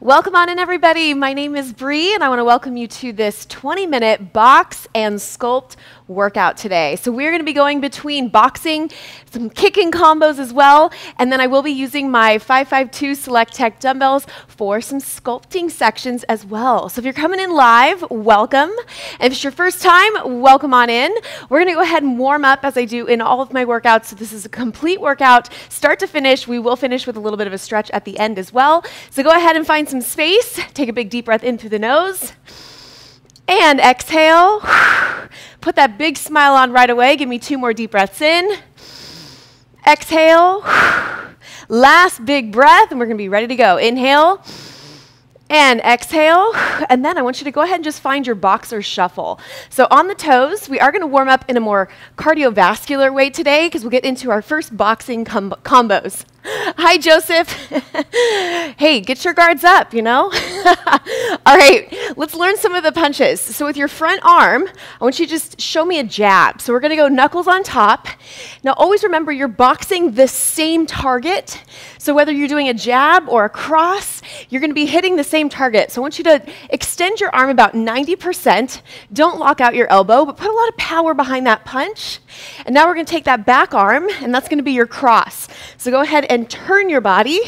Welcome on in, everybody. My name is Bree, and I want to welcome you to this 20 minute box and sculpt workout today. So, we're going to be going between boxing, some kicking combos as well, and then I will be using my 552 SelectTech dumbbells for some sculpting sections as well. So, if you're coming in live, welcome. And if it's your first time, welcome on in. We're going to go ahead and warm up as I do in all of my workouts. So, this is a complete workout, start to finish. We will finish with a little bit of a stretch at the end as well. So, go ahead and find some space. Take a big deep breath in through the nose. And exhale. Put that big smile on right away. Give me two more deep breaths in. Exhale. Last big breath, and we're going to be ready to go. Inhale and exhale. And then I want you to go ahead and just find your boxer shuffle. So on the toes, we are going to warm up in a more cardiovascular way today because we'll get into our first boxing com- combos. Hi, Joseph. hey, get your guards up, you know? All right, let's learn some of the punches. So, with your front arm, I want you to just show me a jab. So, we're gonna go knuckles on top. Now, always remember you're boxing the same target. So, whether you're doing a jab or a cross, you're gonna be hitting the same target. So, I want you to extend your arm about 90%. Don't lock out your elbow, but put a lot of power behind that punch. And now we're gonna take that back arm, and that's gonna be your cross. So, go ahead and turn your body.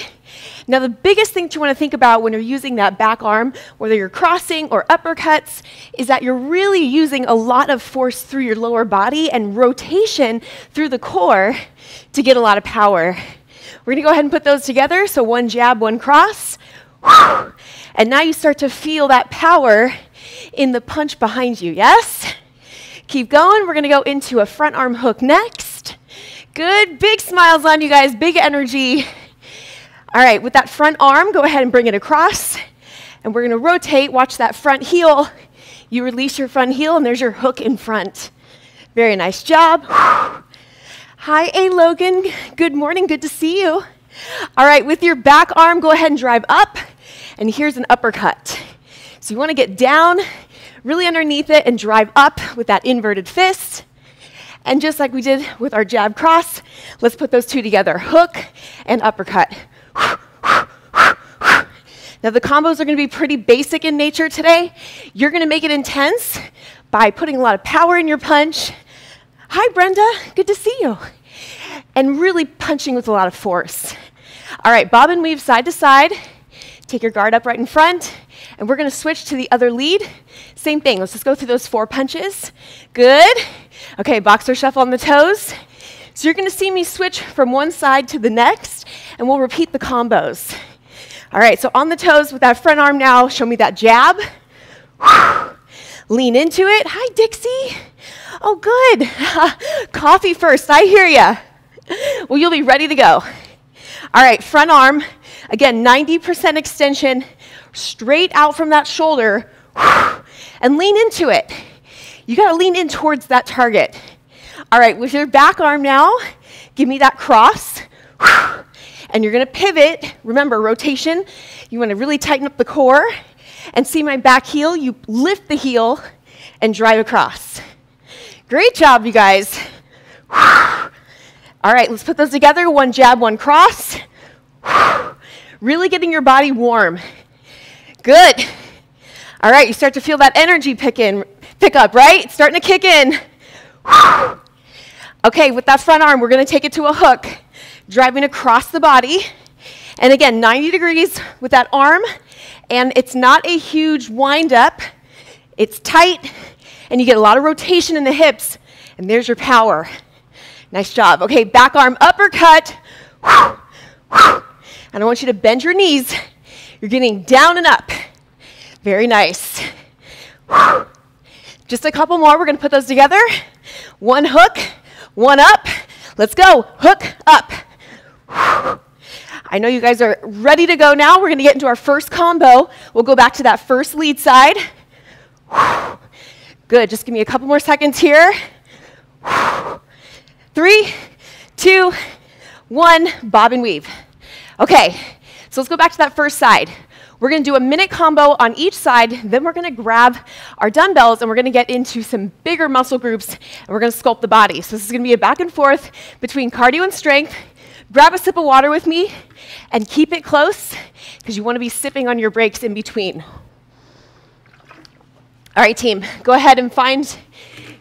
Now, the biggest thing you want to think about when you're using that back arm, whether you're crossing or uppercuts, is that you're really using a lot of force through your lower body and rotation through the core to get a lot of power. We're going to go ahead and put those together. So, one jab, one cross. And now you start to feel that power in the punch behind you, yes? Keep going. We're going to go into a front arm hook next. Good. Big smiles on you guys. Big energy. All right, with that front arm, go ahead and bring it across. And we're going to rotate. Watch that front heel. You release your front heel, and there's your hook in front. Very nice job. Hi, A. Logan. Good morning. Good to see you. All right, with your back arm, go ahead and drive up. And here's an uppercut. So you want to get down, really underneath it, and drive up with that inverted fist. And just like we did with our jab cross, let's put those two together hook and uppercut. Now, the combos are going to be pretty basic in nature today. You're going to make it intense by putting a lot of power in your punch. Hi, Brenda. Good to see you. And really punching with a lot of force. All right, bob and weave side to side. Take your guard up right in front. And we're going to switch to the other lead. Same thing. Let's just go through those four punches. Good. Okay, boxer shuffle on the toes. So you're going to see me switch from one side to the next, and we'll repeat the combos. All right, so on the toes with that front arm now, show me that jab. Lean into it. Hi, Dixie. Oh, good. Coffee first. I hear ya. Well, you'll be ready to go. All right, front arm. Again, 90% extension, straight out from that shoulder, and lean into it. You got to lean in towards that target. All right, with your back arm now, give me that cross. And you're going to pivot. Remember, rotation. You want to really tighten up the core. And see my back heel? You lift the heel and drive across. Great job, you guys. All right, let's put those together. One jab, one cross. Really getting your body warm. Good. All right, you start to feel that energy pick in, pick up, right? It's starting to kick in. Okay, with that front arm, we're going to take it to a hook, driving across the body. And again, 90 degrees with that arm. And it's not a huge wind up, it's tight, and you get a lot of rotation in the hips. And there's your power. Nice job. Okay, back arm uppercut. And I want you to bend your knees. You're getting down and up. Very nice. Just a couple more. We're going to put those together. One hook, one up. Let's go. Hook up. I know you guys are ready to go now. We're going to get into our first combo. We'll go back to that first lead side. Good. Just give me a couple more seconds here. Three, two, one. Bob and weave. Okay. So let's go back to that first side. We're going to do a minute combo on each side, then we're going to grab our dumbbells and we're going to get into some bigger muscle groups and we're going to sculpt the body. So this is going to be a back and forth between cardio and strength. Grab a sip of water with me and keep it close because you want to be sipping on your breaks in between. All right, team, go ahead and find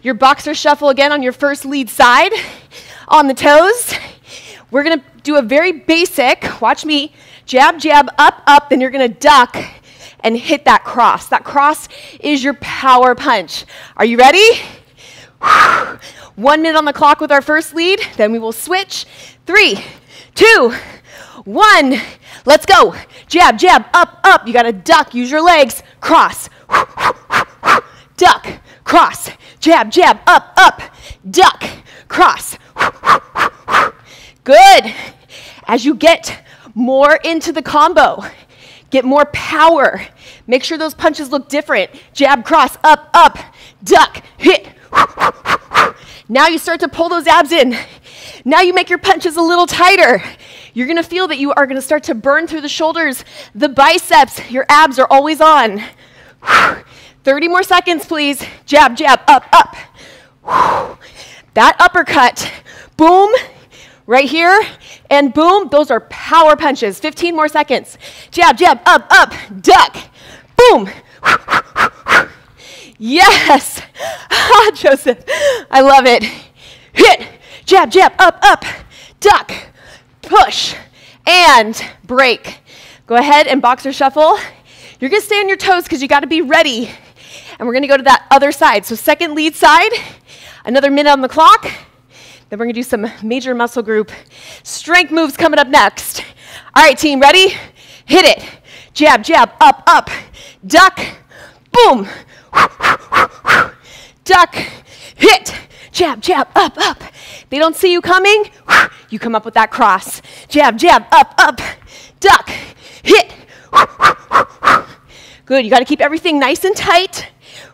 your boxer shuffle again on your first lead side on the toes. We're to do a very basic, watch me, jab, jab, up, up, then you're going to duck and hit that cross. That cross is your power punch. Are you ready? One minute on the clock with our first lead, then we will switch. Three, two, one. Let's go. Jab, jab, up, up. You got to duck. Use your legs. Cross. Duck. Cross. Jab, jab, up, up. Duck. Cross. Good. As you get more into the combo, get more power. Make sure those punches look different. Jab, cross, up, up, duck, hit. Now you start to pull those abs in. Now you make your punches a little tighter. You're gonna feel that you are gonna start to burn through the shoulders, the biceps, your abs are always on. 30 more seconds, please. Jab, jab, up, up. That uppercut, boom, right here, and boom, those are power punches. 15 more seconds. Jab, jab, up, up, duck, boom. Yes. Ah, Joseph, I love it. Hit, jab, jab, up, up, duck, push, and break. Go ahead and boxer shuffle. You're gonna stay on your toes because you gotta be ready. And we're gonna go to that other side. So, second lead side, another minute on the clock. Then we're gonna do some major muscle group strength moves coming up next. All right, team, ready? Hit it. Jab, jab, up, up, duck, boom, duck, hit, jab, jab, up, up. They don't see you coming, you come up with that cross. Jab, jab, up, up, duck, hit. Good, you gotta keep everything nice and tight.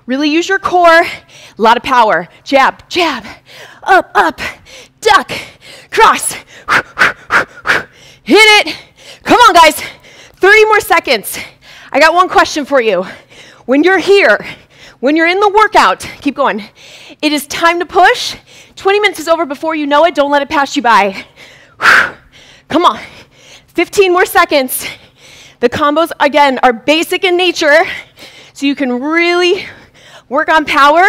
Really use your core. A lot of power. Jab, jab, up, up, duck, cross. Hit it. Come on, guys. 30 more seconds. I got one question for you. When you're here, when you're in the workout, keep going. It is time to push. 20 minutes is over before you know it. Don't let it pass you by. Come on. 15 more seconds. The combos, again, are basic in nature, so you can really work on power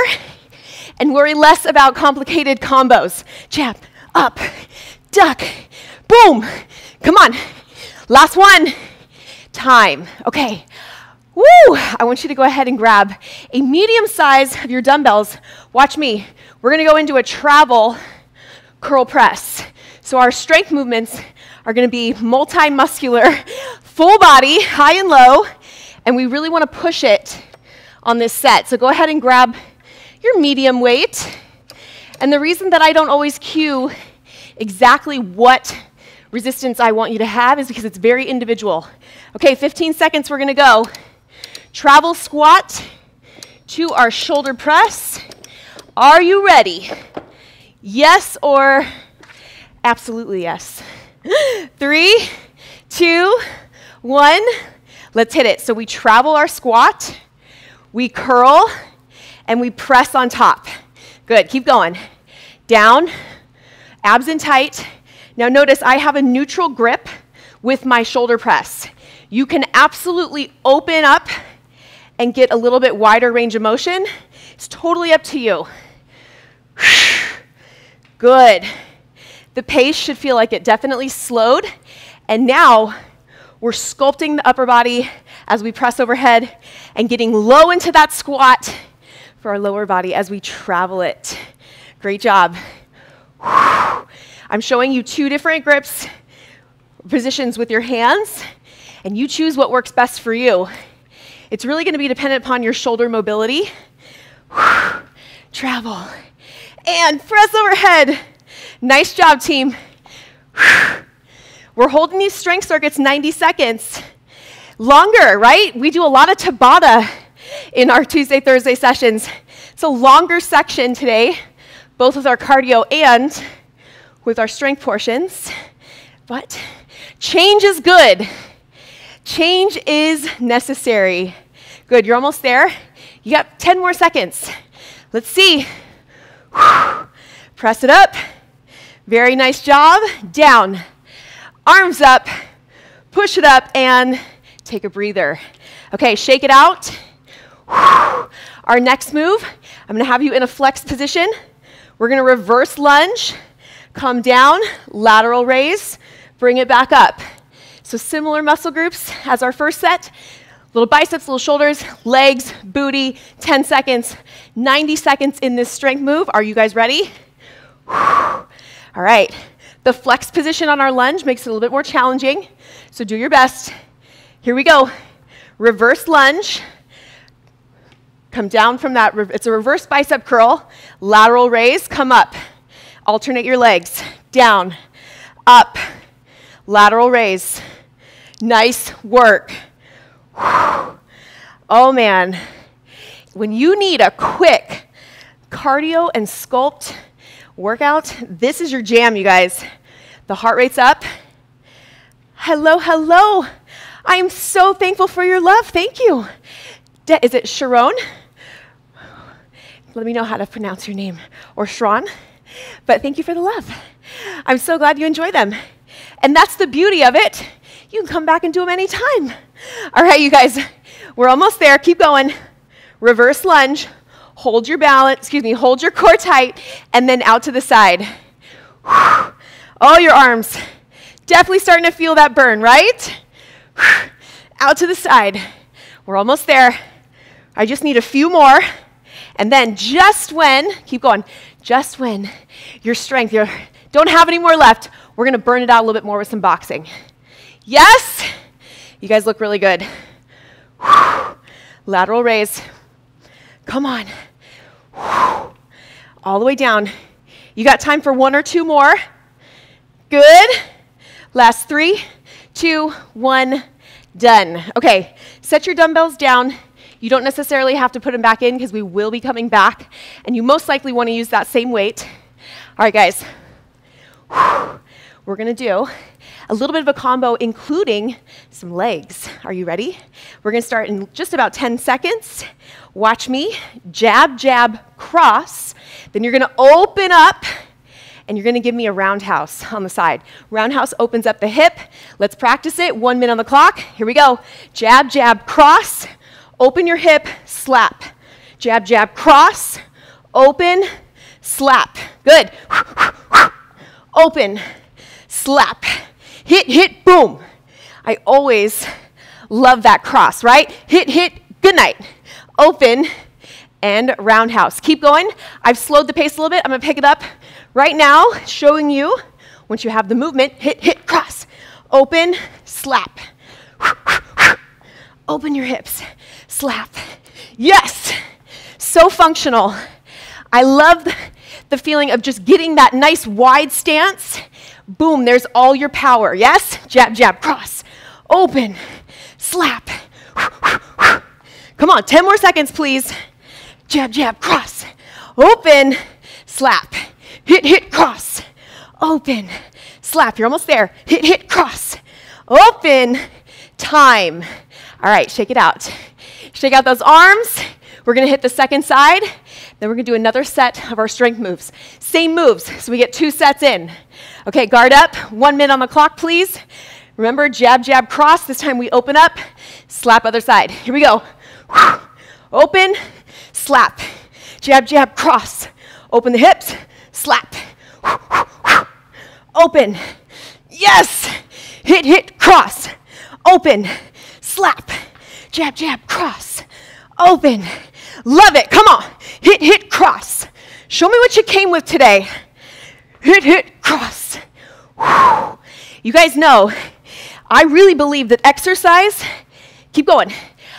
and worry less about complicated combos. Jab, up, duck, boom. Come on. Last one. Time. Okay. Woo! I want you to go ahead and grab a medium size of your dumbbells. Watch me. We're going to go into a travel curl press. So our strength movements are going to be multi-muscular, full body, high and low, and we really want to push it on this set. So go ahead and grab your medium weight. And the reason that I don't always cue exactly what resistance I want you to have is because it's very individual. Okay, 15 seconds, we're gonna go. Travel squat to our shoulder press. Are you ready? Yes or absolutely yes? Three, two, one. Let's hit it. So we travel our squat, we curl, and we press on top. Good, keep going. Down, abs in tight. Now notice I have a neutral grip with my shoulder press. You can absolutely open up and get a little bit wider range of motion. It's totally up to you. Good. The pace should feel like it definitely slowed. And now we're sculpting the upper body as we press overhead and getting low into that squat for our lower body as we travel it. Great job. I'm showing you two different grips, positions with your hands, and you choose what works best for you. It's really going to be dependent upon your shoulder mobility. Travel. And press overhead. Nice job, team. We're holding these strength circuits 90 seconds. Longer, right? We do a lot of Tabata in our Tuesday, Thursday sessions. It's a longer section today, both with our cardio and with our strength portions. But change is good. Change is necessary. Good, you're almost there. You got 10 more seconds. Let's see. Press it up. Very nice job. Down. Arms up. Push it up and take a breather. Okay, shake it out. Our next move, I'm gonna have you in a flex position. We're gonna reverse lunge, come down, lateral raise, bring it back up. So similar muscle groups as our first set. Little biceps, little shoulders, legs, booty, 10 seconds, 90 seconds in this strength move. Are you guys ready? All right. The flex position on our lunge makes it a little bit more challenging, so do your best. Here we go. Reverse lunge. Come down from that. It's a reverse bicep curl. Lateral raise. Come up. Alternate your legs. Down, up, lateral raise. Nice work. Oh man, when you need a quick cardio and sculpt workout, this is your jam, you guys. The heart rate's up. Hello, hello. I am so thankful for your love. Thank you. De- is it Sharon? Let me know how to pronounce your name. Or Sharon. But thank you for the love. I'm so glad you enjoy them. And that's the beauty of it. You can come back and do them anytime. All right, you guys, we're almost there. Keep going. Reverse lunge. Hold your balance, excuse me, hold your core tight, and then out to the side. All your arms. Definitely starting to feel that burn, right? Out to the side. We're almost there. I just need a few more. And then just when, keep going, just when your strength, you don't have any more left, we're going to burn it out a little bit more with some boxing. Yes? You guys look really good. Lateral raise. Come on. All the way down. You got time for one or two more. Good. Last three, two, one, done. Okay, set your dumbbells down. You don't necessarily have to put them back in because we will be coming back, and you most likely want to use that same weight. All right, guys. We're going to do a little bit of a combo, including some legs. Are you ready? We're going to start in just about 10 seconds. Watch me. Jab, jab, cross. Then you're going to open up and you're going to give me a roundhouse on the side. Roundhouse opens up the hip. Let's practice it. One minute on the clock. Here we go. Jab, jab, cross. Open your hip, slap. Jab, jab, cross. Open, slap. Good. Open, slap. Hit, hit, boom. I always love that cross, right? Hit, hit, good night. Open and roundhouse. Keep going. I've slowed the pace a little bit. I'm to pick it up right now, showing you once you have the movement hit, hit, cross. Open, slap. Open your hips, slap. Yes, so functional. I love the feeling of just getting that nice wide stance. Boom, there's all your power. Yes? Jab, jab, cross. Open, slap. Come on, 10 more seconds, please. Jab, jab, cross. Open, slap. Hit, hit, cross. Open, slap. You're almost there. Hit, hit, cross. Open, time. All right, shake it out. Shake out those arms. We're gonna hit the second side. Then we're gonna do another set of our strength moves. Same moves, so we get two sets in. Okay, guard up. One minute on the clock, please. Remember, jab, jab, cross. This time we open up, slap other side. Here we go. Open, slap. Jab, jab, cross. Open the hips, slap. Open. Yes. Hit, hit, cross. Open, slap. Jab, jab, cross. Open. Love it. Come on. Hit, hit, cross. Show me what you came with today. Hit, hit, cross. Whew. You guys know, I really believe that exercise, keep going.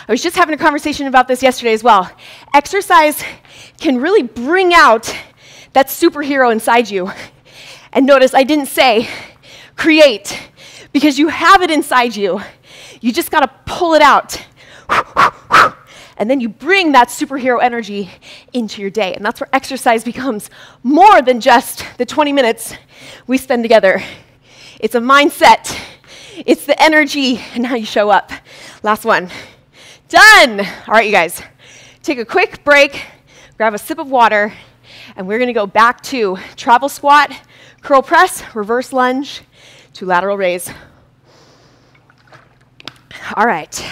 I was just having a conversation about this yesterday as well. Exercise can really bring out that superhero inside you. And notice I didn't say create, because you have it inside you. You just got to pull it out. And then you bring that superhero energy into your day. And that's where exercise becomes more than just the 20 minutes we spend together. It's a mindset, it's the energy, and how you show up. Last one. Done. All right, you guys. Take a quick break, grab a sip of water, and we're going to go back to travel squat, curl press, reverse lunge to lateral raise. All right.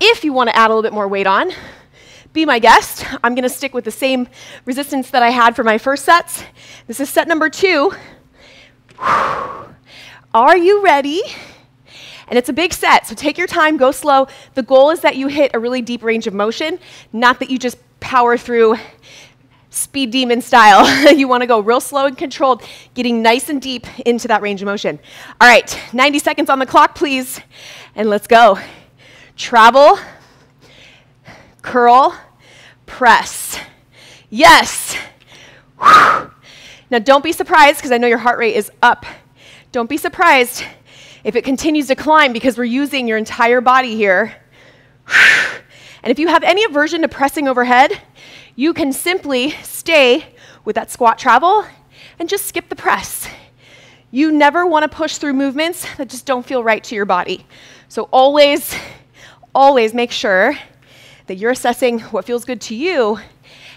If you want to add a little bit more weight on, be my guest. I'm going to stick with the same resistance that I had for my first sets. This is set number two. Are you ready? And it's a big set, so take your time, go slow. The goal is that you hit a really deep range of motion, not that you just power through speed demon style. you want to go real slow and controlled, getting nice and deep into that range of motion. All right, 90 seconds on the clock, please, and let's go. Travel, curl, press. Yes. Now, don't be surprised because I know your heart rate is up. Don't be surprised if it continues to climb because we're using your entire body here. And if you have any aversion to pressing overhead, you can simply stay with that squat travel and just skip the press. You never want to push through movements that just don't feel right to your body. So always, always make sure that you're assessing what feels good to you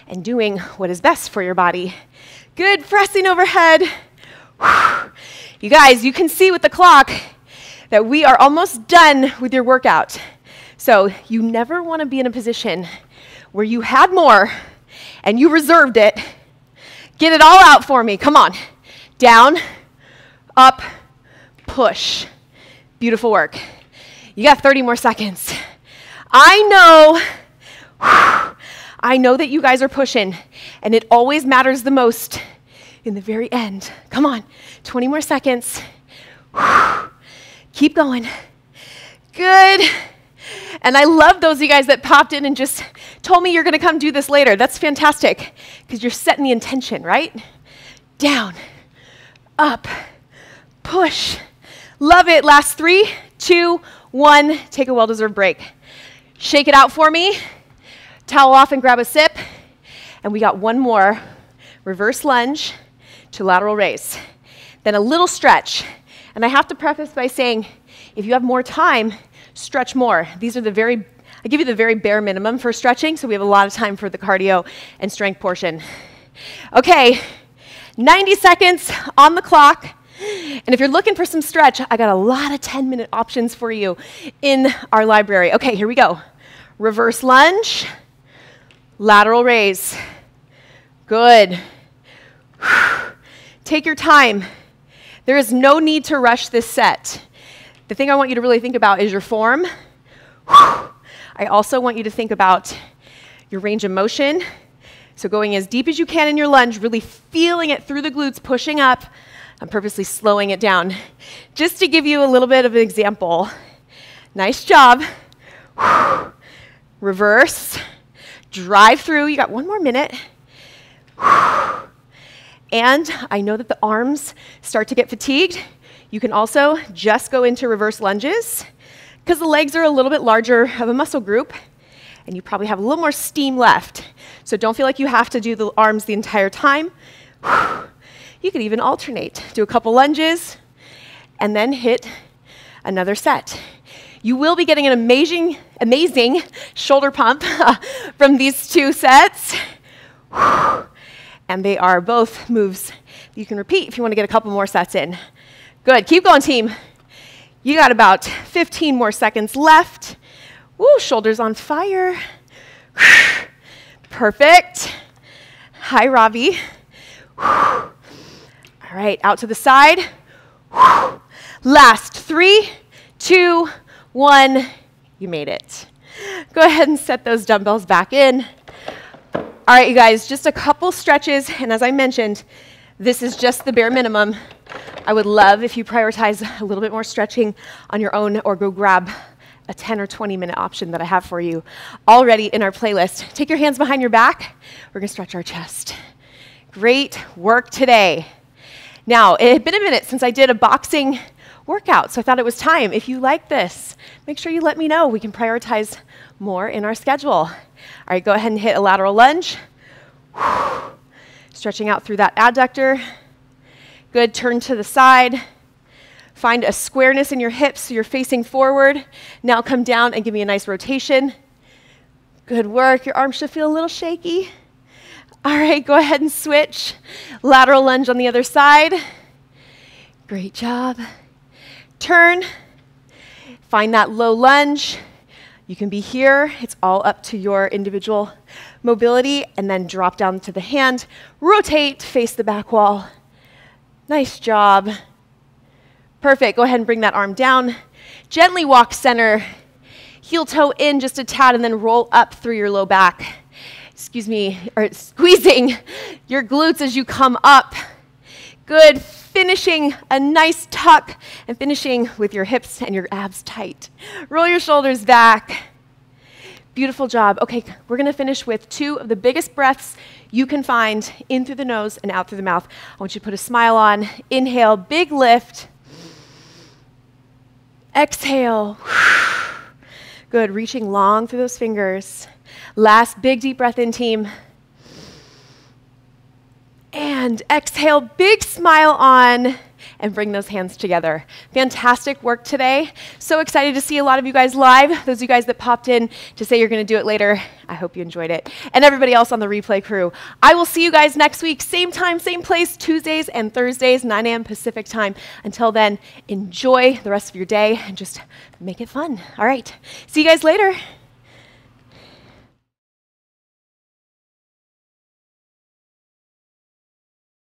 and doing what is best for your body. Good pressing overhead. You guys, you can see with the clock that we are almost done with your workout. So you never want to be in a position where you had more and you reserved it. Get it all out for me. Come on. Down, up, push. Beautiful work. You got 30 more seconds. I know I know that you guys are pushing, and it always matters the most in the very end. Come on, 20 more seconds. Keep going. Good. And I love those of you guys that popped in and just told me you're going to come do this later. That's fantastic because you're setting the intention, right? Down, up, push. Love it. Last three, two, one. Take a well deserved break. Shake it out for me towel off and grab a sip. And we got one more reverse lunge to lateral raise. Then a little stretch. And I have to preface by saying if you have more time, stretch more. These are the very, I give you the very bare minimum for stretching, so we have a lot of time for the cardio and strength portion. Okay, 90 seconds on the clock. And if you're looking for some stretch, I got a lot of 10 minute options for you in our library. Okay, here we go. Reverse lunge. Lateral raise. Good. Take your time. There is no need to rush this set. The thing I want you to really think about is your form. I also want you to think about your range of motion. So, going as deep as you can in your lunge, really feeling it through the glutes, pushing up. I'm purposely slowing it down. Just to give you a little bit of an example. Nice job. Reverse drive through. You got one more minute. And I know that the arms start to get fatigued. You can also just go into reverse lunges because the legs are a little bit larger of a muscle group and you probably have a little more steam left. So don't feel like you have to do the arms the entire time. You could even alternate. Do a couple lunges and then hit another set. You will be getting an amazing, amazing shoulder pump from these two sets. And they are both moves you can repeat if you want to get a couple more sets in. Good. Keep going, team. You got about 15 more seconds left. Woo, shoulders on fire. Perfect. Hi, Robbie. All right, out to the side. Last three, two, one, you made it. Go ahead and set those dumbbells back in. All right, you guys, just a couple stretches. And as I mentioned, this is just the bare minimum. I would love if you prioritize a little bit more stretching on your own or go grab a 10 or 20 minute option that I have for you already in our playlist. Take your hands behind your back. We're going to stretch our chest. Great work today. Now, it had been a minute since I did a boxing workout. So I thought it was time. If you like this, make sure you let me know. We can prioritize more in our schedule. All right, go ahead and hit a lateral lunge. Stretching out through that adductor. Good, turn to the side. Find a squareness in your hips so you're facing forward. Now come down and give me a nice rotation. Good work. Your arms should feel a little shaky. All right, go ahead and switch. Lateral lunge on the other side. Great job turn, Find that low lunge. You can be here. It's all up to your individual mobility. And then drop down to the hand. Rotate, face the back wall. Nice job. Perfect. Go ahead and bring that arm down. Gently walk center. Heel toe in just a tad and then roll up through your low back. Excuse me, or squeezing your glutes as you come up. Good. Finishing a nice tuck and finishing with your hips and your abs tight. Roll your shoulders back. Beautiful job. Okay, we're going to finish with two of the biggest breaths you can find in through the nose and out through the mouth. I want you to put a smile on. Inhale, big lift. Exhale. Good, reaching long through those fingers. Last big deep breath in, team. And exhale, big smile on and bring those hands together. Fantastic work today. So excited to see a lot of you guys live. Those of you guys that popped in to say you're going to do it later, I hope you enjoyed it. And everybody else on the replay crew. I will see you guys next week, same time, same place, Tuesdays and Thursdays, 9 a.m. Pacific time. Until then, enjoy the rest of your day and just make it fun. All right. See you guys later.